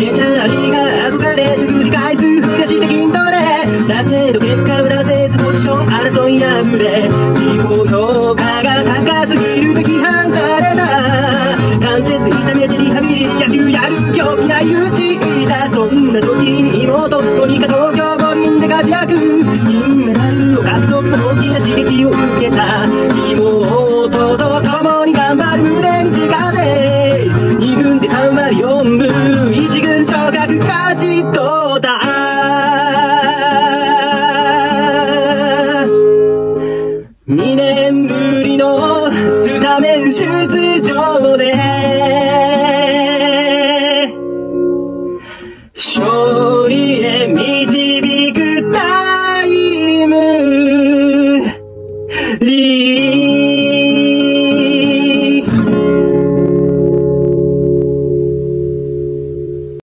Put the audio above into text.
姉ちゃんありが憧れ食事回数増やして筋トレだけど結果を出せずポジション争い破れ自己評価が高すぎると批判された関節痛めてリハビリ野球やる狂気ないうちだそんな時に妹とにか東京五輪で活躍銀メダルを獲得大きな刺激を受けた妹と年ぶりのスタメン出場で。勝利へ導くタイム。リー